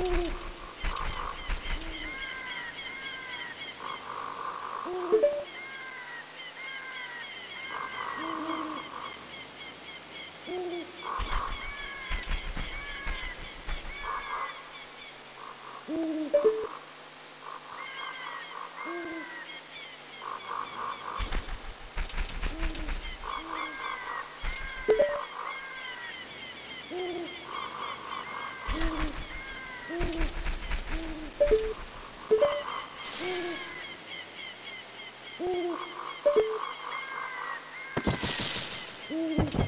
Mm-hmm. Música